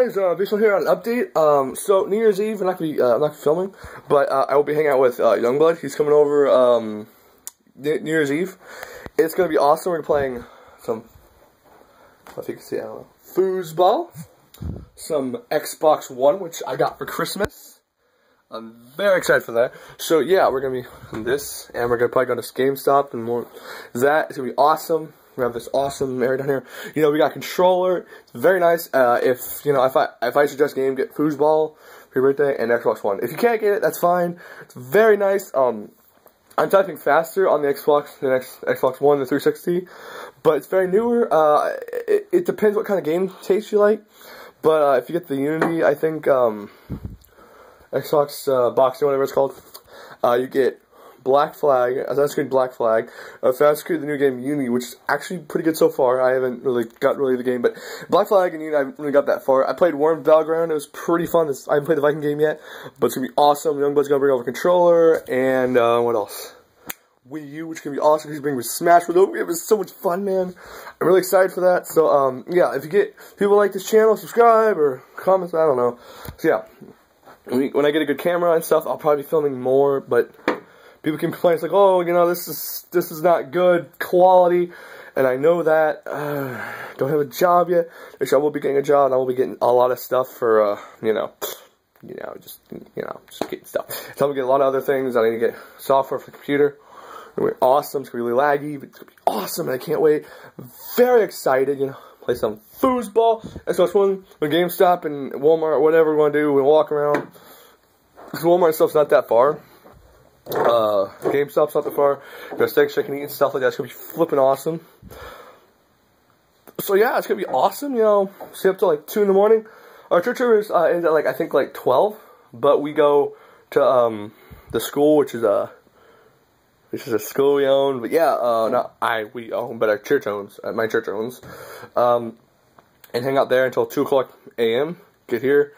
Guys, uh, Vishal here on an update. Um, so New Year's Eve, I'm not gonna be, uh, I'm not filming, but uh, I will be hanging out with uh, Youngblood. He's coming over um, New Year's Eve. It's gonna be awesome. We're playing some, if you can see, I don't know, foosball, some Xbox One, which I got for Christmas. I'm very excited for that. So yeah, we're gonna be this, and we're gonna probably go to GameStop and more. That it's gonna be awesome. We have this awesome area down here. You know, we got controller. It's very nice. Uh, if you know, if I if I suggest game, get foosball for your birthday and Xbox One. If you can't get it, that's fine. It's very nice. Um, I'm typing faster on the Xbox, the Xbox One, the 360, but it's very newer. Uh, it, it, depends what kind of game taste you like. But uh, if you get the Unity, I think um, Xbox uh, boxing, whatever it's called, uh, you get Black Flag, Assassin's Creed Black Flag, Assassin's Creed the new game Unity, which is actually pretty good so far. I haven't really got really the game, but Black Flag and Unity, I haven't really got that far. I played Worms Battleground, it was pretty fun. I haven't played the Viking game yet, but it's gonna be awesome. Youngblood's gonna bring over controller, and uh, what else? Wii U, which can be awesome. He's bringing Smash with. It was so much fun, man. I'm really excited for that. So, um, yeah, if you get people like this channel, subscribe or comment. I don't know. So, yeah, when I get a good camera and stuff, I'll probably be filming more. But people can complain. It's like, oh, you know, this is this is not good quality, and I know that. Uh, don't have a job yet. Actually, I will be getting a job, and I will be getting a lot of stuff for, uh, you know, you know, just you know, just getting stuff. So I'm gonna get a lot of other things. I need to get software for the computer. It's gonna be awesome. It's gonna be really laggy, but it's gonna be awesome, and I can't wait. Very excited, you know. Play some foosball. Xbox One, when GameStop and Walmart, whatever we want to do, we walk around. Because Walmart stuff's not that far. Uh, GameStop's not that far. Go steak, chicken, eat, and stuff like that. It's gonna be flipping awesome. So yeah, it's gonna be awesome. You know, stay up till like two in the morning. Our church service uh, ends at like I think like twelve, but we go to um the school, which is a which is a school we own. But yeah, uh, not I we own, but our church owns. Uh, my church owns. Um, and hang out there until two o'clock a.m. Get here,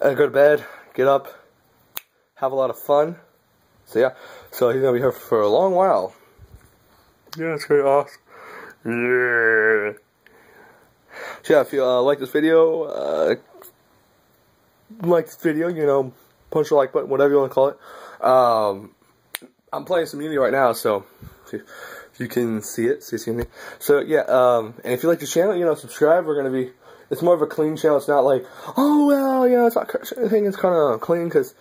uh, go to bed, get up, have a lot of fun. So yeah, so he's gonna be here for a long while. Yeah, it's pretty awesome. Yeah. So yeah, if you uh, like this video, uh, like this video, you know, punch the like button, whatever you want to call it. Um, I'm playing some Unity right now, so if you can see it, see, see me. So yeah, um, and if you like the channel, you know, subscribe. We're gonna be. It's more of a clean channel. It's not like, oh well, you know, it's not I think It's kind of clean because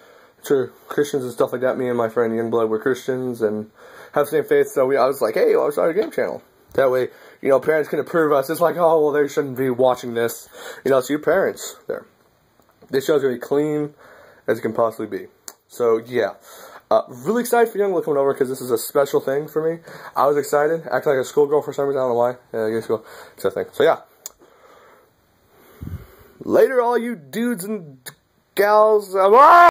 sure, Christians and stuff like that. Me and my friend Youngblood were Christians and have the same faith. So we, I was like, hey, well, I started a game channel. That way, you know, parents can approve us. It's like, oh, well, they shouldn't be watching this. You know, it's your parents there. This show's going to be clean as it can possibly be. So, yeah. Uh, really excited for Youngblood coming over because this is a special thing for me. I was excited. Acting like a schoolgirl for some reason. I don't know why. Yeah, I guess school. It's a thing. So, yeah. Later, all you dudes and gals. Ah!